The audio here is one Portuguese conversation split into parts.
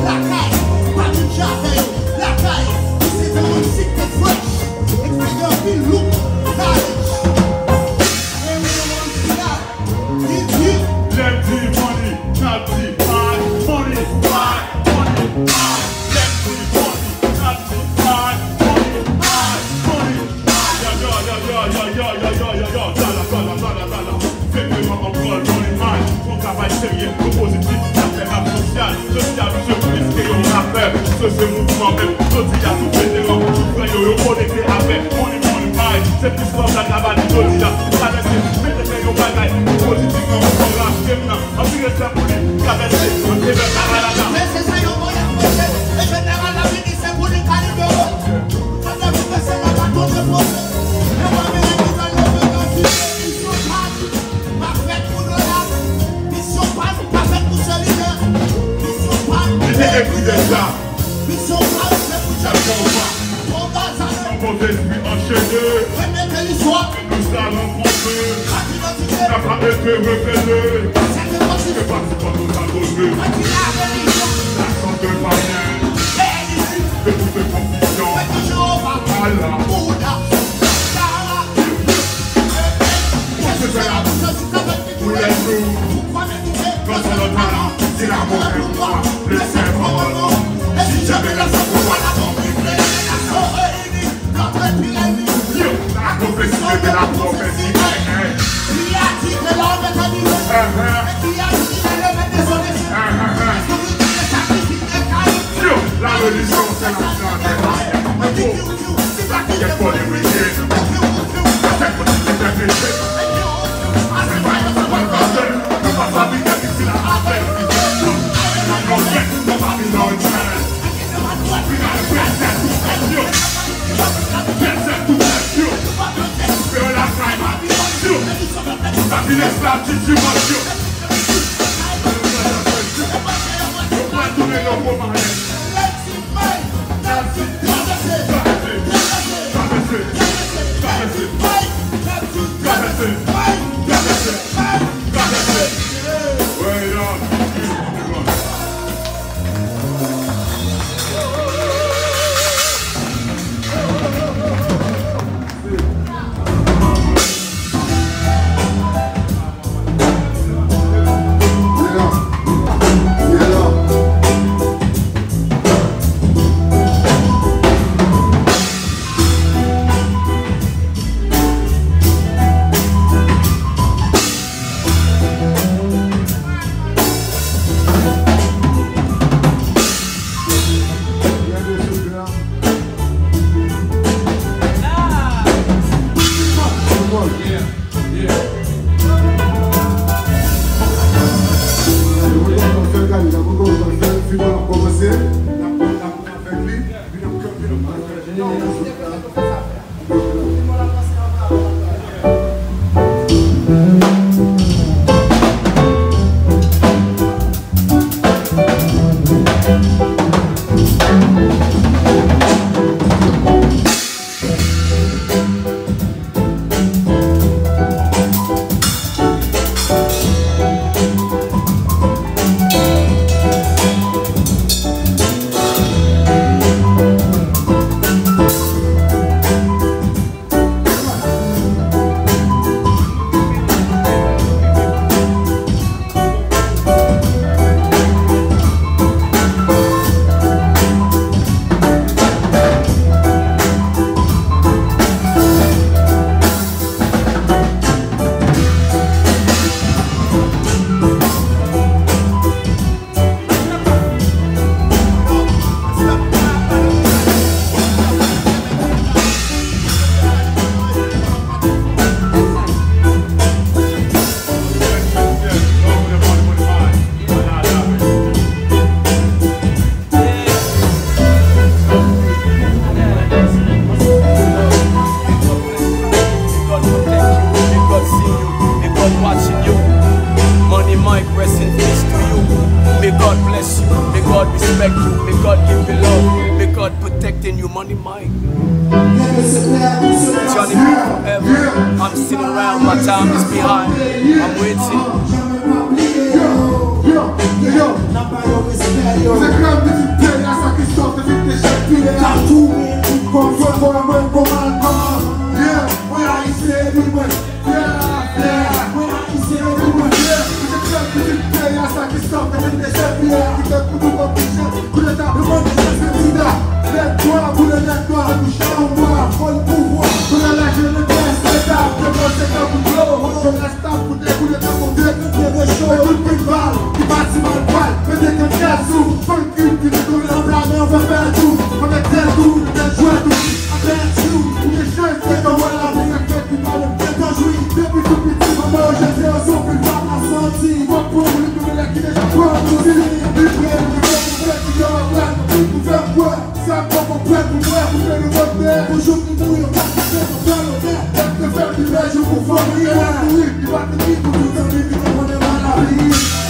Black Mass. Là, le lycée, on s'est Put it up with my hands. punho, bate pelo cano, que Eu ferro e beijo com fome, é. Bate comigo, tu também fica condenado a maravilha.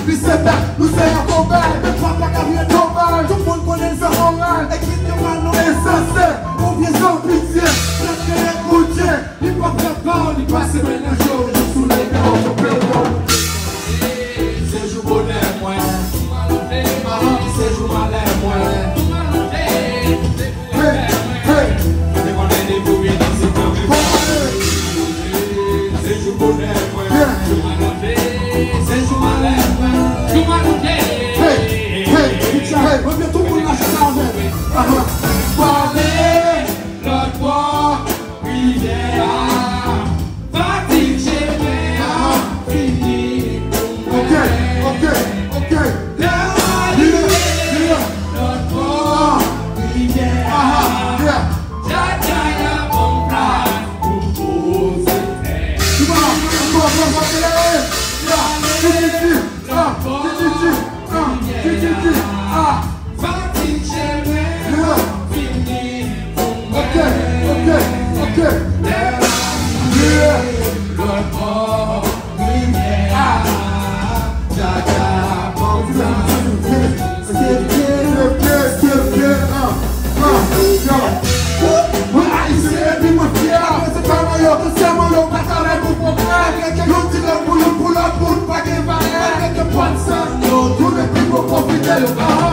Mite yo kaho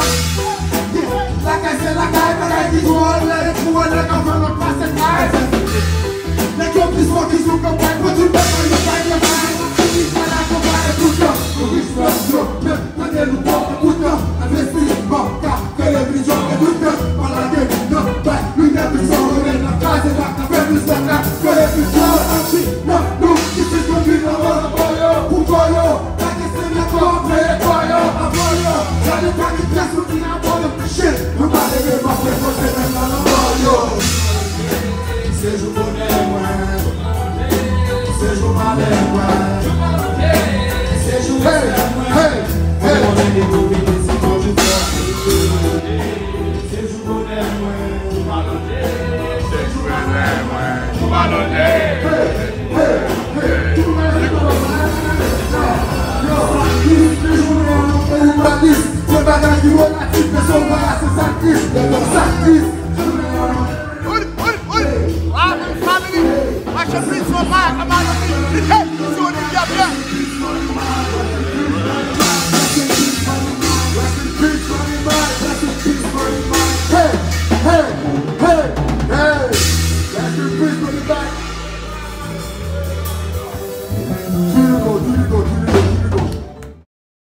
Lakay se lakay Lakay ki gwo an le Pou an le Kan fè lòk pa se kaj Lè kyo plis fò ki se Seja o boné, mano. Seja o malé, mano. Seja o Hey, hey, hey. boné de clube desse bonde forte. Seja o boné, mãe. Você vai dar de olho aqui, pessoal vai acessar aqui, dançar aqui. i'm mind among the people. Hey, so it is your